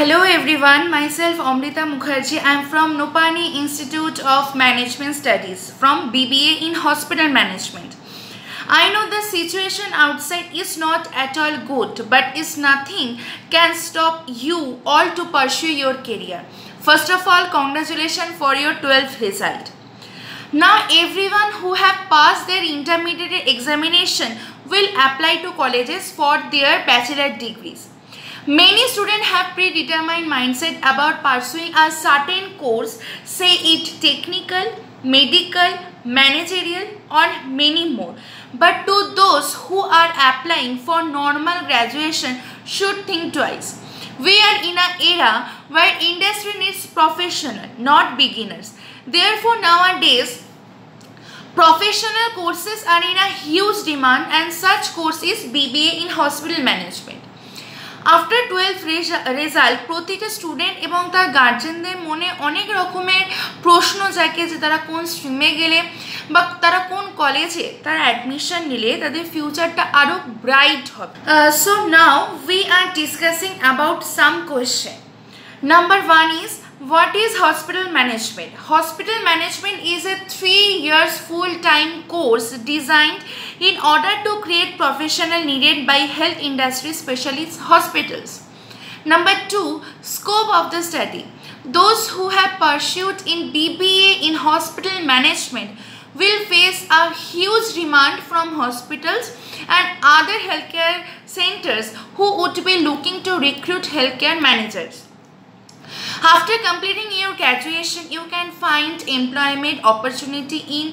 Hello everyone, myself Amrita Mukherjee. I am from Nopany Institute of Management Studies from BBA in Hospital Management. I know the situation outside is not at all good, but is nothing can stop you all to pursue your career. First of all, congratulations for your 12th result. Now everyone who have passed their intermediate examination will apply to colleges for their bachelor degrees. Many students have predetermined mindset about pursuing a certain course, say it technical, medical, managerial or many more. But to those who are applying for normal graduation should think twice. We are in an era where industry needs professional, not beginners. Therefore, nowadays, professional courses are in a huge demand and such course is BBA in hospital management. After twelve result প্রতিটা student এবং তার গার্জেনদের মনে অনেক রকমের প্রশ্ন জাগে যে তারা কোন স্ট্রিমে গেলে বা তারা কোন কলেজে তারা অ্যাডমিশন নিলে তাদের ফিউচারটা আরও ব্রাইট হবে। So now we are discussing about some question number one is what is hospital management? Hospital management is a 3 years full time course designed in order to create professional needed by health industry specialists hospitals. Number 2 scope of the study. Those who have pursued in BBA in hospital management will face a huge demand from hospitals and other healthcare centers who would be looking to recruit healthcare managers after completing your graduation, you can find employment opportunity in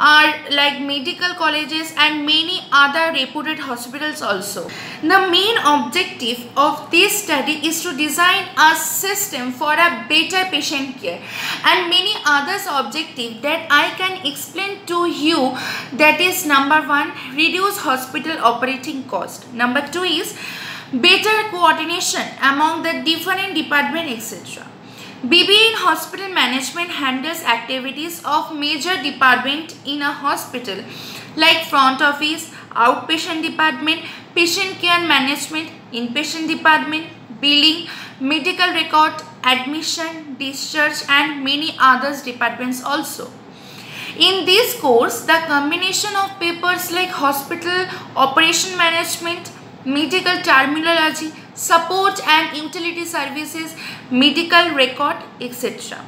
our like medical colleges and many other reputed hospitals also. The main objective of this study is to design a system for a better patient care and many others objective that I can explain to you that is number one reduce hospital operating cost. Number two is better coordination among the different department etc. BBA in hospital management handles activities of major department in a hospital like front office, outpatient department, patient care management, inpatient department, billing, medical record, admission, discharge and many others departments also. In this course, the combination of papers like hospital operation management, medical terminology, support and utility services, medical record, etc.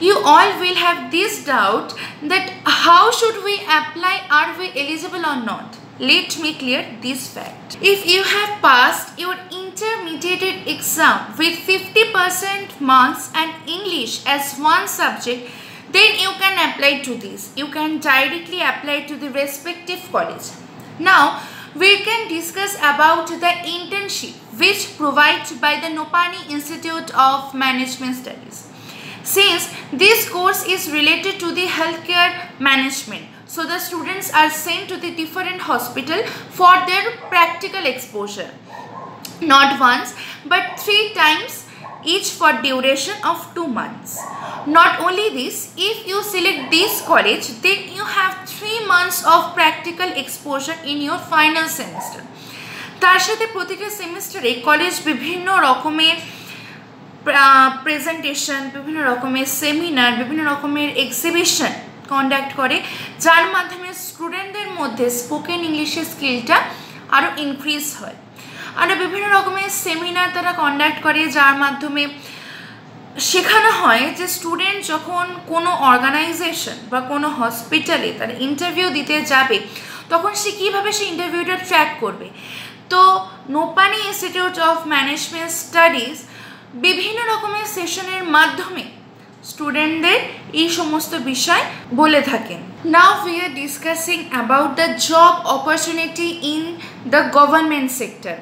You all will have this doubt that how should we apply, are we eligible or not? Let me clear this fact. If you have passed your intermediate exam with 50% marks and English as one subject, then you can apply to this. You can directly apply to the respective college. Now, we can discuss about the internship which provided by the Nopany Institute of Management Studies. Since this course is related to the healthcare management, so the students are sent to the different hospital for their practical exposure. Not once, but three times each for duration of two months. Not only this, if you select this college, then you have three months of practical exposure in your final semester. তার সাথে প্রতিটা সেমিস্টারে college বিভিন্ন রকমের presentation বিভিন্ন রকমের seminar বিভিন্ন রকমের এক্সিবিশন কন্ডাক্ট করে যার মাধ্যমে স্টুডেন্টদের মধ্যে স্পোকেন ইংলিশের স্কিলটা আরও ইনক্রিজ হয় আরও বিভিন্ন রকমের সেমিনার তারা কন্ডাক্ট করে, যার মাধ্যমে শেখানো হয় যে স্টুডেন্ট যখন কোনো অর্গানাইজেশন বা কোনো হসপিটালে তার ইন্টারভিউ দিতে যাবে, তখন সে কীভাবে সে ইন্টারভিউটা ট্র্যাক করবে? তো Nopany institute of management studies বিভিন্ন রকমের সেশনের মাধ্যমে স্টুডেন্টদের এই সমস্ত বিষয় বলে থাকেন। Now we are discussing about the job opportunity in the government sector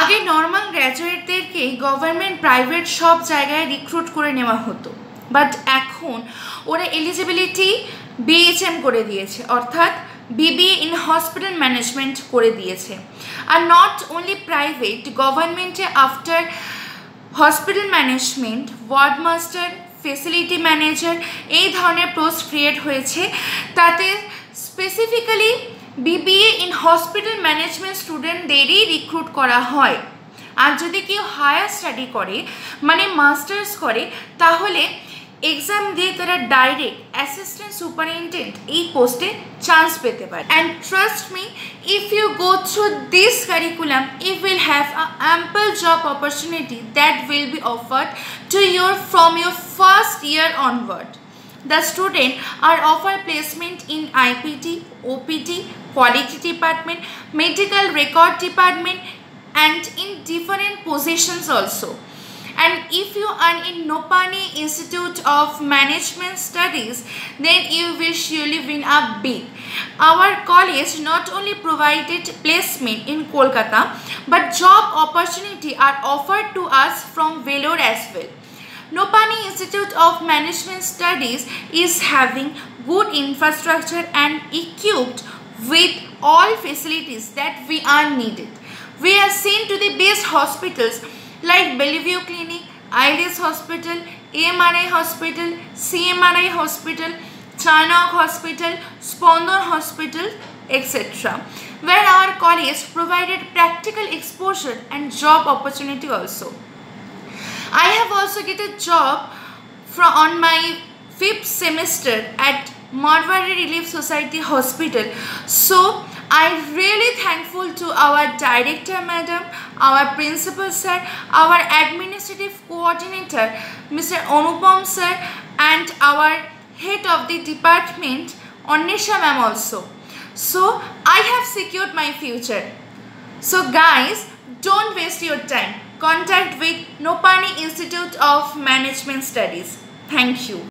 আগে নর্মাল গ্র্যাজুয়েটদেরকেই গভর্নমেন্ট প্রাইভেট সব জায়গায় রিক্রুট করে নেওয়া হতো। বাট এখন ওরা এলিজিবিলিটি বিএইচএম করে দিয়েছে, অর্থাৎ বিবিএ ইন হসপিটাল ম্যানেজমেন্ট করে দিয়েছে। আর not only private গভর্নমেন্টে after hospital management ward master facility manager এই ধরনের পোস্ট ক্রিয়েট হয়েছে। তাতে specifically BBA in hospital management স্টুডেন্টদেরই recruit করা হয়। আর যদি কেউ হায়ার স্টাডি করে মানে মাস্টার্স করে, তাহলে এক্সাম দিয়ে তারা ডাইরেক্ট অ্যাসিস্ট্যান্ট সুপারিনটেন্ডেন্ট এই পোস্টে চান্স পেতে পারে। And trust me if you go through this curriculum you will have a ample job opportunity that will be offered to your from your first year onward The student are offered placement in IPD, OPD, quality department, medical record department and in different positions also. And if you are in Nopany Institute of Management Studies, then you will surely win a big. Our college not only provided placement in Kolkata, but job opportunity are offered to us from Vellore as well. Nopany Institute of Management Studies is having good infrastructure and equipped with all facilities that we are needed. We are sent to the best hospitals like Bellevue Clinic, Iris Hospital, AMRI Hospital, CMRI Hospital, Charnock Hospital, Spondon Hospital, etc. where our college provided practical exposure and job opportunity also. I have also get a job from on my fifth semester at Marwari Relief Society Hospital. So I am really thankful to our director madam, our principal sir, our administrative coordinator Mr. Anupam sir and our head of the department Onisha ma'am also. So I have secured my future. So guys, don't waste your time. Contact with Nopany Institute of Management Studies. Thank you.